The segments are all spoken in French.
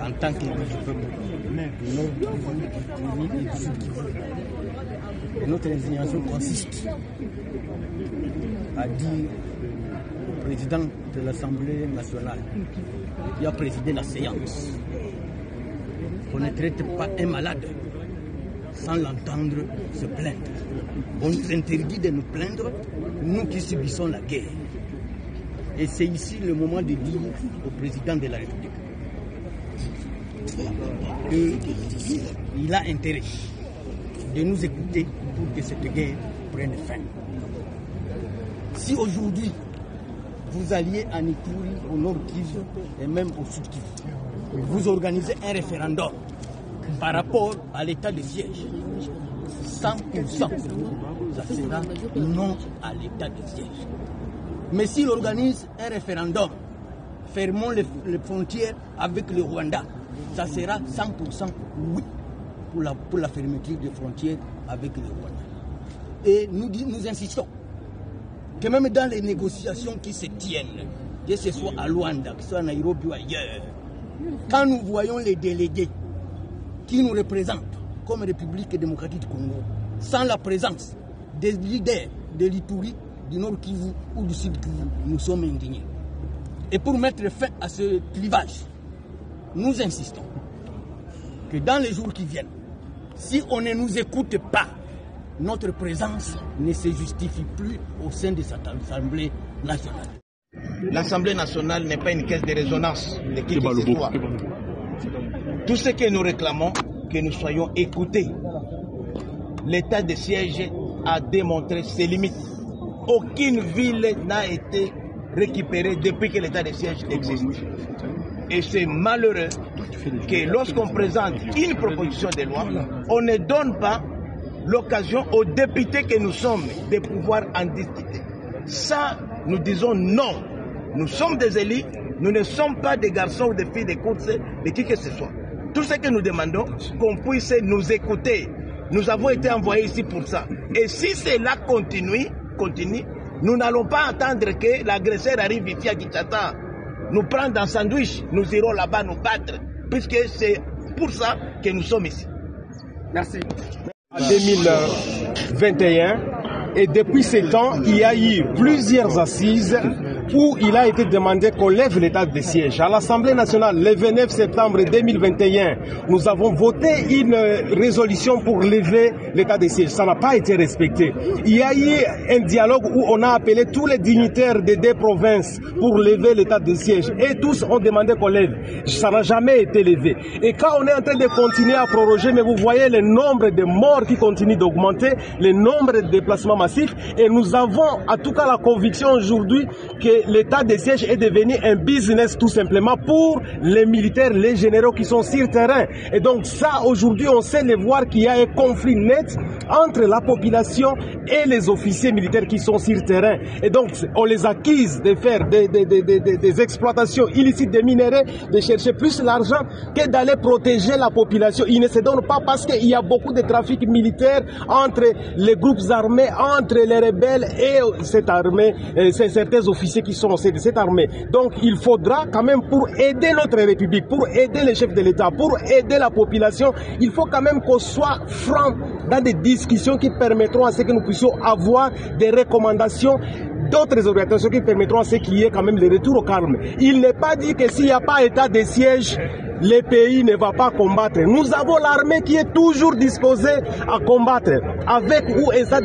en tant que notre indignation consiste à dire au président de l'Assemblée nationale qui a présidé la séance qu'on ne traite pas un malade sans l'entendre se plaindre. On nous interdit de nous plaindre, nous qui subissons la guerre. Et c'est ici le moment de dire au président de la République qu'il a intérêt de nous écouter pour que cette guerre prenne fin. Si aujourd'hui vous alliez à Nitouri, au nord Kivu et même au sud Kivu, vous organisez un référendum par rapport à l'état de siège, 100%, ça sera non à l'état de siège. Mais s'il organise un référendum, fermons les, frontières avec le Rwanda, ça sera 100% oui pour la, fermeture des frontières avec le Rwanda. Et nous, insistons que même dans les négociations qui se tiennent, que ce soit à Luanda, que ce soit à Nairobi ou ailleurs, quand nous voyons les délégués qui nous représentent comme République démocratique du Congo, sans la présence des leaders de l'Ituri, du Nord Kivu ou du Sud Kivu, nous sommes indignés. Et pour mettre fin à ce clivage, nous insistons que dans les jours qui viennent, si on ne nous écoute pas, notre présence ne se justifie plus au sein de cette Assemblée nationale. L'Assemblée nationale n'est pas une caisse de résonance de qui que ce soit. Tout ce que nous réclamons, que nous soyons écoutés. L'état de siège a démontré ses limites. Aucune ville n'a été récupérée depuis que l'état de siège existe. Et c'est malheureux que lorsqu'on présente une proposition de loi, on ne donne pas l'occasion aux députés que nous sommes de pouvoir en discuter. Ça, nous disons non. Nous sommes des élus, nous ne sommes pas des garçons ou des filles de course de qui que ce soit. Tout ce que nous demandons, qu'on puisse nous écouter. Nous avons été envoyés ici pour ça. Et si cela continue, continue, nous n'allons pas attendre que l'agresseur arrive ici à Kinshasa, nous prendre un sandwich, nous irons là-bas nous battre, puisque c'est pour ça que nous sommes ici. Merci. En 2021, et depuis ce temps, il y a eu plusieurs assises où il a été demandé qu'on lève l'état de siège. À l'Assemblée nationale, le 29 septembre 2021, nous avons voté une résolution pour lever l'état de siège. Ça n'a pas été respecté. Il y a eu un dialogue où on a appelé tous les dignitaires des deux provinces pour lever l'état de siège. Et tous ont demandé qu'on lève. Ça n'a jamais été levé. Et quand on est en train de continuer à proroger, mais vous voyez le nombre de morts qui continue d'augmenter, le nombre de déplacements massifs, et nous avons en tout cas la conviction aujourd'hui que l'état de siège est devenu un business tout simplement pour les militaires, les généraux qui sont sur terrain. Et donc ça, aujourd'hui, on sait le voir qu'il y a un conflit net entre la population et les officiers militaires qui sont sur terrain. Et donc, on les accuse de faire des, exploitations illicites des minéraux, de chercher plus l'argent que d'aller protéger la population. Ils ne se donnent pas parce qu'il y a beaucoup de trafic militaire entre les groupes armés, entre les rebelles et cette armée, c'est certains officiers qui sont au sein de cette armée. Donc il faudra quand même pour aider notre République, pour aider les chefs de l'État, pour aider la population, il faut quand même qu'on soit franc dans des discussions qui permettront à ce que nous puissions avoir des recommandations d'autres organisations qui permettront à ce qu'il y ait quand même le retour au calme. Il n'est pas dit que s'il n'y a pas état de siège, le pays ne va pas combattre. Nous avons l'armée qui est toujours disposée à combattre. Avec ou, état,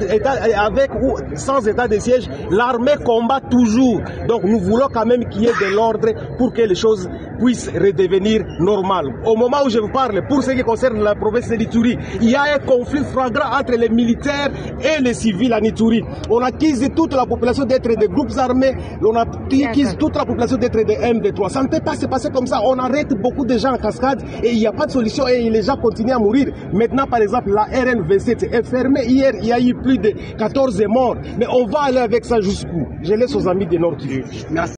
avec ou sans état de siège, l'armée combat toujours. Donc nous voulons quand même qu'il y ait de l'ordre pour que les choses puissent redevenir normales. Au moment où je vous parle, pour ce qui concerne la province de l'Ituri, il y a un conflit flagrant entre les militaires et les civils à Ituri. On accuse toute la population d'être des groupes armés, on accuse toute la population d'être des M23. Ça ne peut pas se passer comme ça. On arrête beaucoup de gens en cascade et il n'y a pas de solution et les gens continuent à mourir. Maintenant, par exemple, la RN27 est fermée. Hier, il y a eu plus de 14 morts. Mais on va aller avec ça jusqu'où? Je laisse aux amis du Nord. Merci.